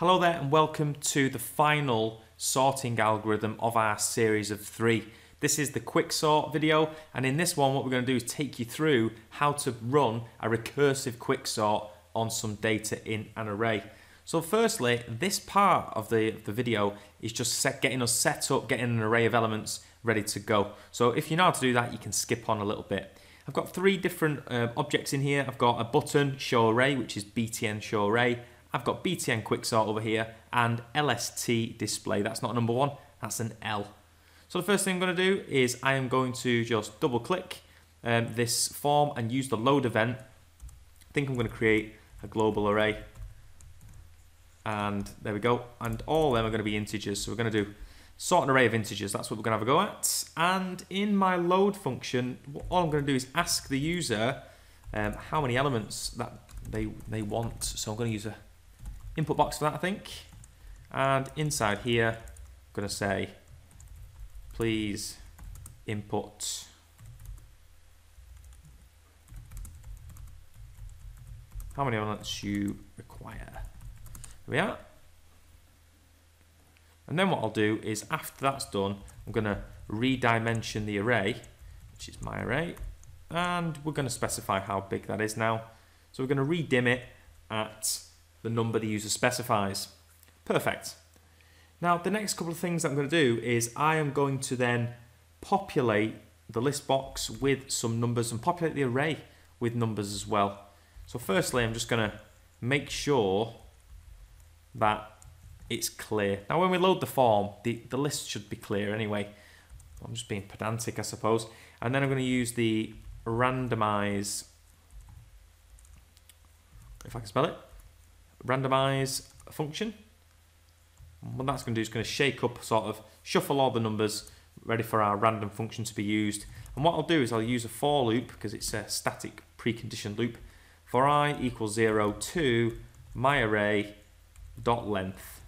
Hello there and welcome to the final sorting algorithm of our series of three. This is the quick sort video and in this one what we're going to do is take you through how to run a recursive quick sort on some data in an array. So firstly, this part of the, the video is just set, getting us set up, getting an array of elements ready to go. So if you know how to do that, you can skip on a little bit. I've got three different uh, objects in here. I've got a button show array, which is btn show array. I've got btn quicksort over here and lst display. That's not number one, that's an L. So the first thing I'm going to do is I am going to just double click um, this form and use the load event. I think I'm going to create a global array. And there we go. And all of them are going to be integers. So we're going to do sort an array of integers. That's what we're going to have a go at. And in my load function, all I'm going to do is ask the user um, how many elements that they, they want. So I'm going to use a input box for that, I think. And inside here, I'm going to say, please input how many elements you require. There we are. And then what I'll do is after that's done, I'm going to redimension the array, which is my array, and we're going to specify how big that is now. So we're going to redim it at the number the user specifies. Perfect. Now the next couple of things I'm going to do is I am going to then populate the list box with some numbers and populate the array with numbers as well. So firstly I'm just going to make sure that it's clear. Now when we load the form the, the list should be clear anyway. I'm just being pedantic I suppose. And then I'm going to use the randomize if I can spell it randomize function. What that's going to do is going to shake up, sort of shuffle all the numbers ready for our random function to be used. And what I'll do is I'll use a for loop because it's a static preconditioned loop for i equals 0 to my array dot length.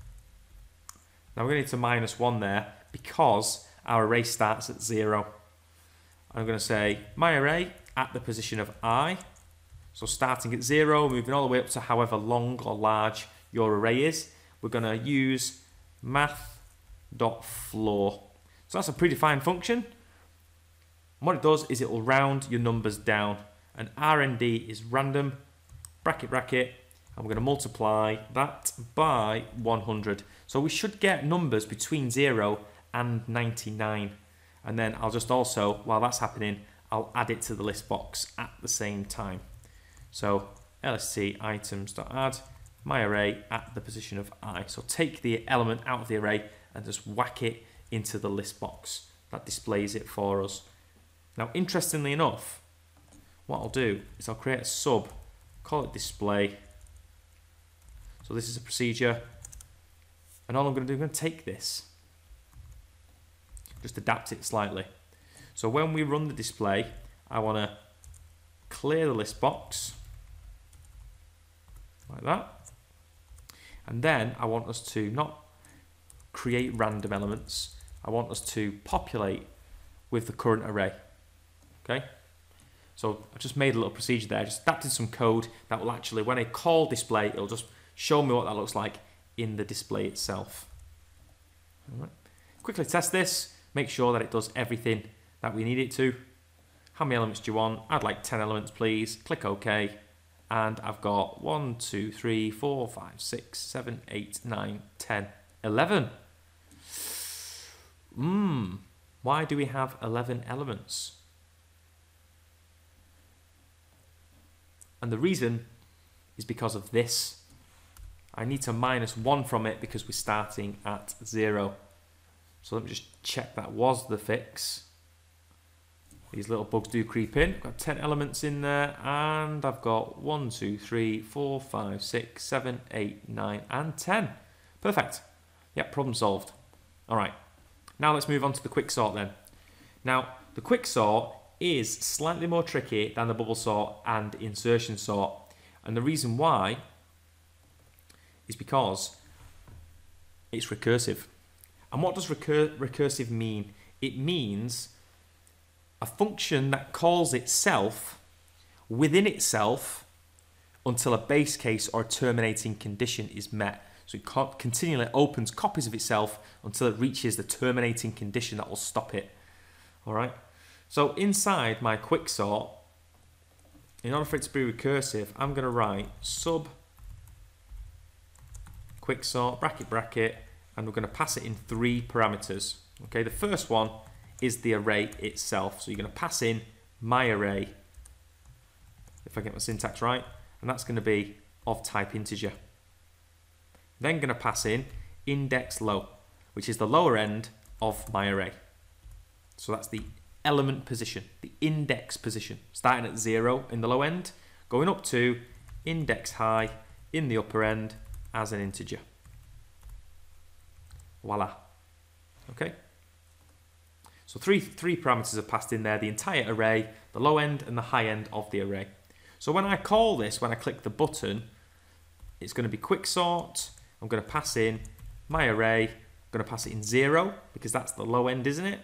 Now we're going to need to minus 1 there because our array starts at 0. I'm going to say my array at the position of i so starting at zero, moving all the way up to however long or large your array is, we're going to use math.floor. So that's a predefined function. What it does is it will round your numbers down. And RND is random, bracket, bracket, and we're going to multiply that by 100. So we should get numbers between 0 and 99. And then I'll just also, while that's happening, I'll add it to the list box at the same time. So lst items.add my array at the position of i. So take the element out of the array and just whack it into the list box. That displays it for us. Now, interestingly enough, what I'll do is I'll create a sub, call it display. So this is a procedure. And all I'm going to do, I'm going to take this, just adapt it slightly. So when we run the display, I want to clear the list box like that. And then I want us to not create random elements. I want us to populate with the current array. Okay. So I just made a little procedure there, just adapted some code that will actually, when I call display, it'll just show me what that looks like in the display itself. All right. Quickly test this, make sure that it does everything that we need it to. How many elements do you want? I'd like 10 elements, please. Click OK and I've got 1, 2, 3, 4, 5, 6, 7, 8, 9, 10, 11. Mmm, why do we have 11 elements? And the reason is because of this. I need to minus 1 from it because we're starting at 0. So let me just check that was the fix. These little bugs do creep in. I've got 10 elements in there and I've got 1, 2, 3, 4, 5, 6, 7, 8, 9 and 10. Perfect. Yep, problem solved. All right, now let's move on to the quick sort then. Now, the quick sort is slightly more tricky than the bubble sort and insertion sort. And the reason why is because it's recursive. And what does recur recursive mean? It means a function that calls itself within itself until a base case or a terminating condition is met. So it continually opens copies of itself until it reaches the terminating condition that will stop it. All right. So inside my quicksort, in order for it to be recursive, I'm going to write sub quicksort bracket bracket, and we're going to pass it in three parameters. Okay, the first one is the array itself. So you're going to pass in my array, if I get my syntax right, and that's going to be of type integer. Then going to pass in index low, which is the lower end of my array. So that's the element position, the index position, starting at zero in the low end, going up to index high in the upper end as an integer. Voila. Okay. So three, three parameters are passed in there, the entire array, the low end and the high end of the array. So when I call this, when I click the button, it's going to be quick sort. I'm going to pass in my array. I'm going to pass it in zero because that's the low end, isn't it?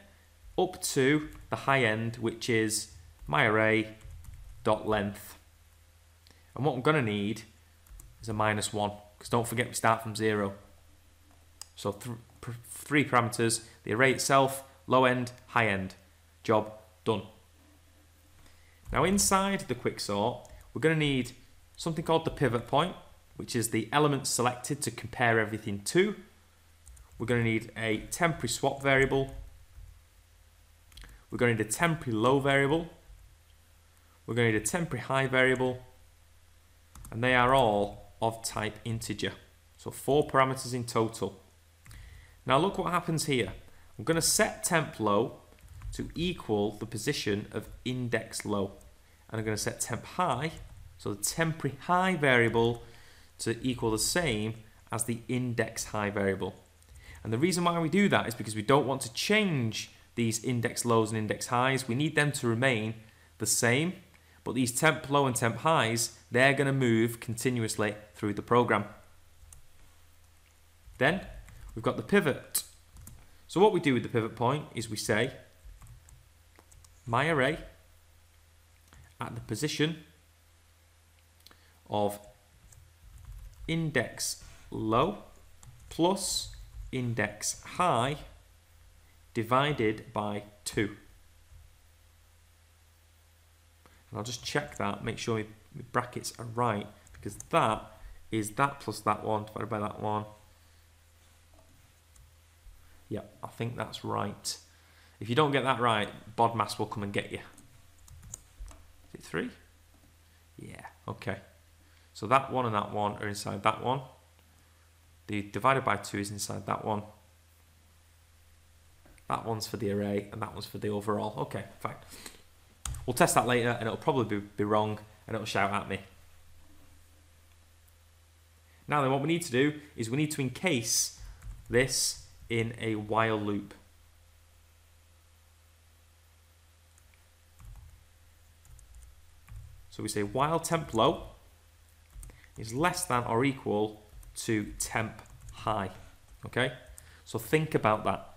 Up to the high end, which is my array dot length. And what I'm going to need is a minus one because don't forget we start from zero. So th three parameters, the array itself, low end, high end. Job done. Now inside the quicksort, we're going to need something called the pivot point, which is the element selected to compare everything to. We're going to need a temporary swap variable. We're going to need a temporary low variable. We're going to need a temporary high variable. And they are all of type integer. So four parameters in total. Now look what happens here. I'm going to set temp low to equal the position of index low. And I'm going to set temp high, so the temporary high variable to equal the same as the index high variable. And the reason why we do that is because we don't want to change these index lows and index highs. We need them to remain the same, but these temp low and temp highs, they're going to move continuously through the program. Then we've got the pivot. So what we do with the pivot point is we say my array at the position of index low plus index high divided by 2. And I'll just check that, make sure my, brackets are right, because that is that plus that one divided by that one. Yeah, I think that's right. If you don't get that right, BODMAS will come and get you. Is it three? Yeah, okay. So that one and that one are inside that one. The divided by 2 is inside that one. That one's for the array and that one's for the overall. Okay, fine. We'll test that later and it'll probably be, be wrong and it'll shout at me. Now then what we need to do is we need to encase this in a while loop. So we say while temp low is less than or equal to temp high. Okay, so think about that.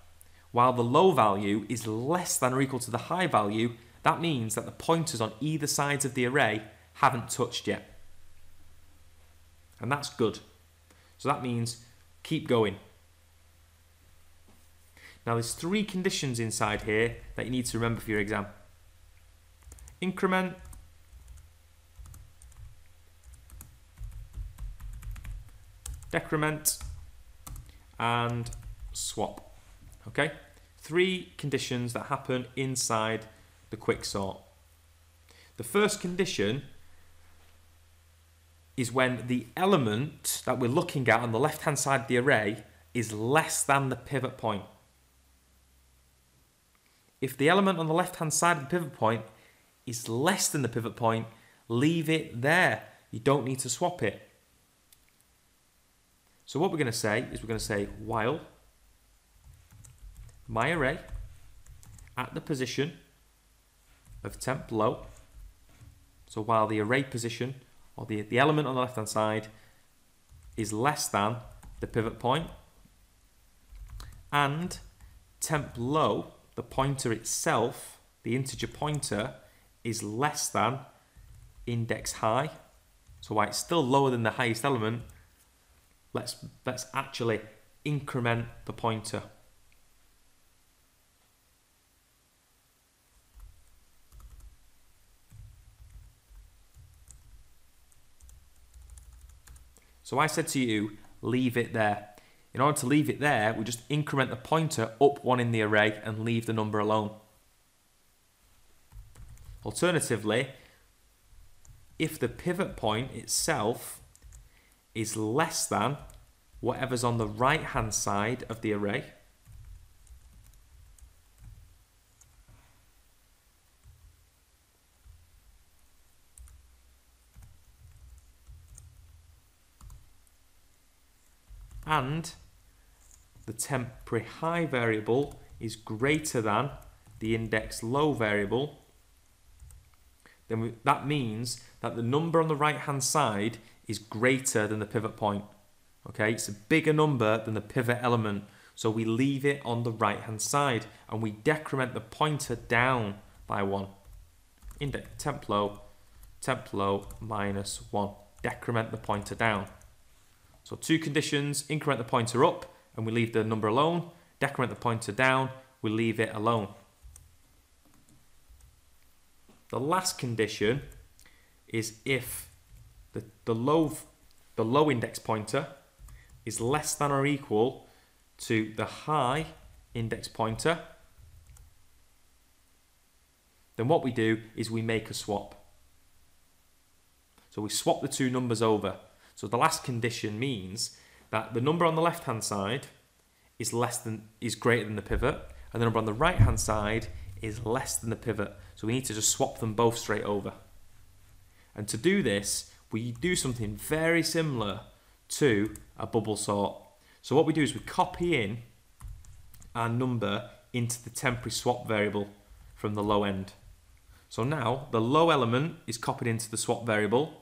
While the low value is less than or equal to the high value, that means that the pointers on either sides of the array haven't touched yet. And that's good. So that means keep going. Now there's three conditions inside here that you need to remember for your exam. Increment, decrement, and swap. Okay? Three conditions that happen inside the quicksort. The first condition is when the element that we're looking at on the left hand side of the array is less than the pivot point. If the element on the left hand side of the pivot point is less than the pivot point, leave it there. You don't need to swap it. So what we're going to say is we're going to say while my array at the position of temp low, so while the array position or the, the element on the left hand side is less than the pivot point and temp low, the pointer itself, the integer pointer, is less than index high. So while it's still lower than the highest element, let's let's actually increment the pointer. So I said to you, leave it there. In order to leave it there, we just increment the pointer up one in the array and leave the number alone. Alternatively, if the pivot point itself is less than whatever's on the right hand side of the array, and the temporary high variable is greater than the index low variable, then we, that means that the number on the right hand side is greater than the pivot point. Okay, it's a bigger number than the pivot element. So we leave it on the right hand side and we decrement the pointer down by one. Index temp low, temp low minus one. Decrement the pointer down. So two conditions, increment the pointer up and we leave the number alone. Decrement the pointer down, we leave it alone. The last condition is if the, the, low, the low index pointer is less than or equal to the high index pointer, then what we do is we make a swap. So we swap the two numbers over. So the last condition means that the number on the left hand side is less than is greater than the pivot, and the number on the right hand side is less than the pivot. So we need to just swap them both straight over. And to do this, we do something very similar to a bubble sort. So what we do is we copy in our number into the temporary swap variable from the low end. So now the low element is copied into the swap variable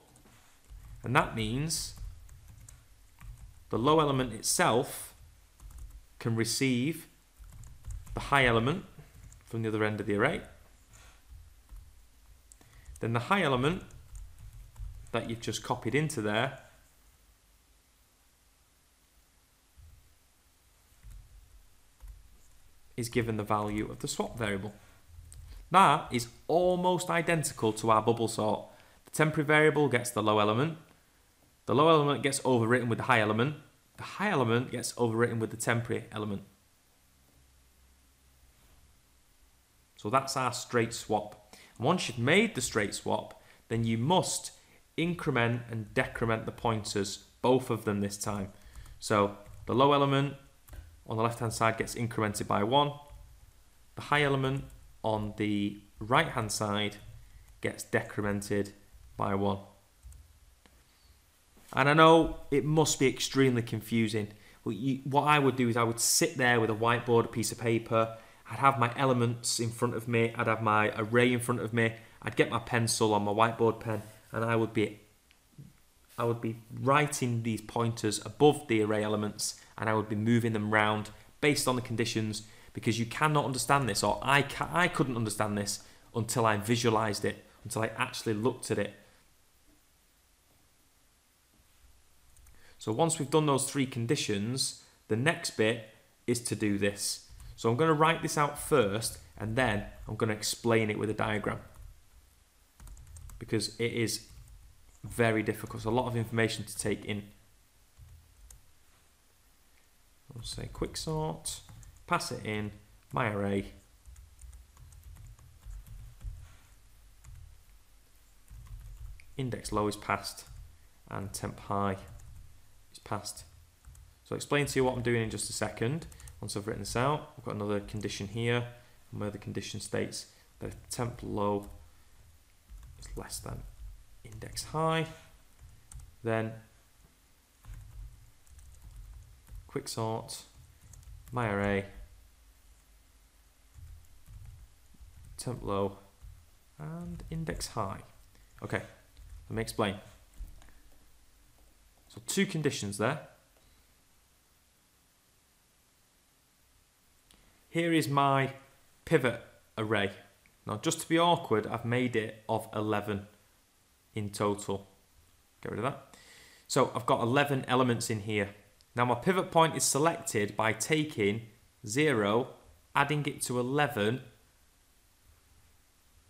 and that means the low element itself can receive the high element from the other end of the array. Then the high element that you've just copied into there is given the value of the swap variable. That is almost identical to our bubble sort. The temporary variable gets the low element, the low element gets overwritten with the high element. The high element gets overwritten with the temporary element. So that's our straight swap. And once you've made the straight swap, then you must increment and decrement the pointers, both of them this time. So the low element on the left hand side gets incremented by one. The high element on the right hand side gets decremented by one. And I know it must be extremely confusing. But you, what I would do is I would sit there with a whiteboard, a piece of paper. I'd have my elements in front of me. I'd have my array in front of me. I'd get my pencil on my whiteboard pen, and I would be, I would be writing these pointers above the array elements, and I would be moving them around based on the conditions. Because you cannot understand this, or I, I couldn't understand this until I visualized it, until I actually looked at it So once we've done those three conditions, the next bit is to do this. So I'm going to write this out first and then I'm going to explain it with a diagram because it is very difficult. It's a lot of information to take in. I'll say quick sort, pass it in, my array. Index low is passed and temp high passed. So I'll explain to you what I'm doing in just a second. Once I've written this out, I've got another condition here, where the condition states that if temp low is less than index high, then quick sort my array temp low and index high. Okay, let me explain. So two conditions there. Here is my pivot array. Now just to be awkward, I've made it of 11 in total. Get rid of that. So I've got 11 elements in here. Now my pivot point is selected by taking 0, adding it to 11,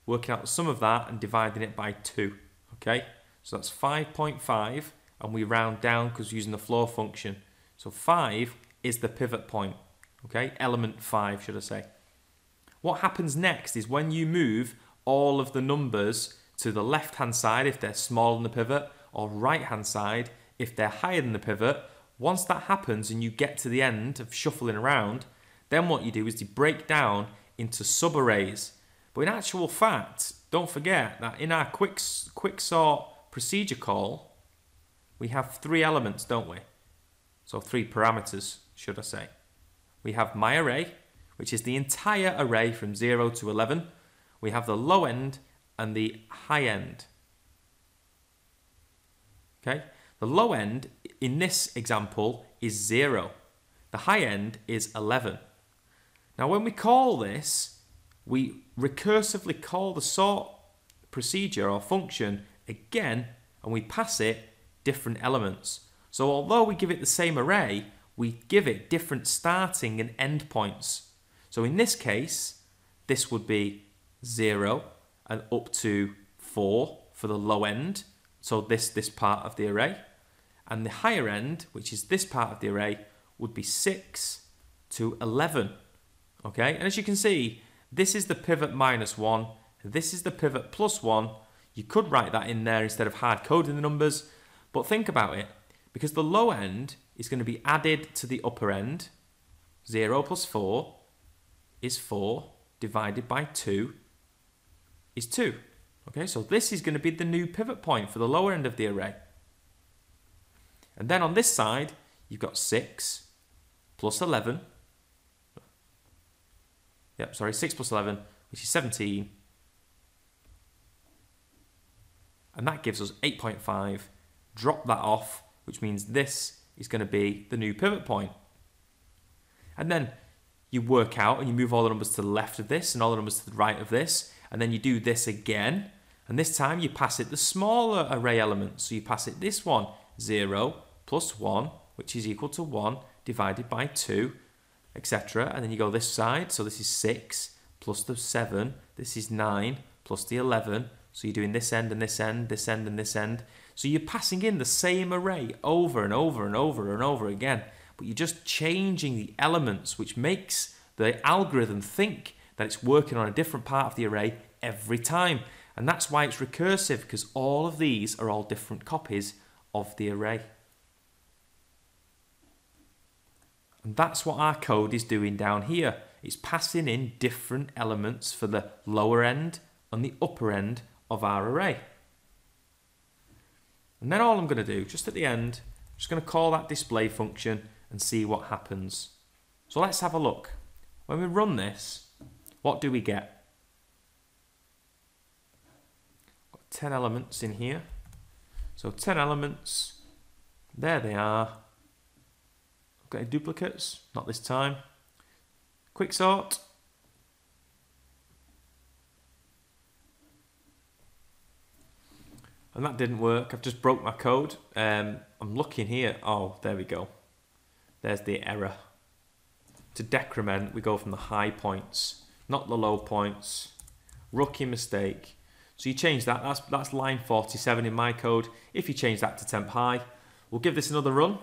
working out the sum of that and dividing it by 2. Okay, so that's 5.5 and we round down because using the floor function. So 5 is the pivot point. Okay, element 5 should I say. What happens next is when you move all of the numbers to the left hand side if they're smaller than the pivot or right hand side if they're higher than the pivot, once that happens and you get to the end of shuffling around, then what you do is you break down into subarrays. But in actual fact, don't forget that in our quick, quick sort procedure call, we have three elements, don't we? So three parameters, should I say. We have my array, which is the entire array from 0 to 11. We have the low end and the high end. Okay, the low end in this example is 0. The high end is 11. Now when we call this, we recursively call the sort procedure or function again and we pass it different elements. So although we give it the same array, we give it different starting and end points. So in this case, this would be 0 and up to 4 for the low end, so this, this part of the array. And the higher end, which is this part of the array, would be 6 to 11. Okay, and as you can see, this is the pivot minus 1, this is the pivot plus 1. You could write that in there instead of hard coding the numbers, but think about it, because the low end is going to be added to the upper end. 0 plus 4 is 4 divided by 2 is 2. Okay, so this is going to be the new pivot point for the lower end of the array. And then on this side, you've got 6 plus 11. Yep, sorry, 6 plus 11, which is 17. And that gives us 8.5. Drop that off, which means this is going to be the new pivot point. And then you work out and you move all the numbers to the left of this and all the numbers to the right of this. And then you do this again. And this time you pass it the smaller array element. So you pass it this one, 0 plus 1, which is equal to 1 divided by 2, etc. And then you go this side. So this is 6 plus the 7. This is 9 plus the 11. So you're doing this end and this end, this end and this end. So you're passing in the same array over and over and over and over again but you're just changing the elements, which makes the algorithm think that it's working on a different part of the array every time. And that's why it's recursive, because all of these are all different copies of the array. And that's what our code is doing down here. It's passing in different elements for the lower end and the upper end of our array. And then all I'm going to do, just at the end, I'm just going to call that display function and see what happens. So let's have a look. When we run this, what do we get? Got 10 elements in here. So 10 elements, there they are. Got any duplicates? Not this time. Quick sort. And that didn't work. I've just broke my code. Um, I'm looking here. Oh, there we go. There's the error. To decrement, we go from the high points, not the low points. Rookie mistake. So you change that. That's, that's line 47 in my code. If you change that to temp high, we'll give this another run.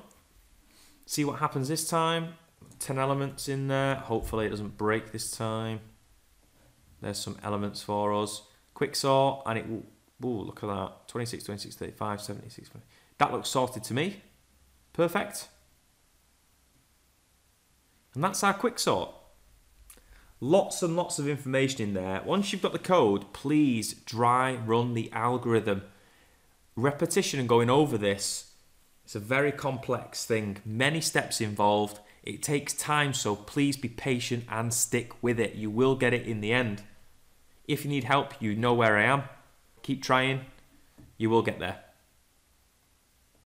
See what happens this time. 10 elements in there. Hopefully it doesn't break this time. There's some elements for us. Quick sort, and it will, ooh, look at that. 26, 26, 35, 76. That looks sorted to me. Perfect. And that's our quick sort. Lots and lots of information in there. Once you've got the code, please dry run the algorithm. Repetition and going over this, it's a very complex thing. Many steps involved. It takes time, so please be patient and stick with it. You will get it in the end. If you need help, you know where I am. Keep trying. You will get there.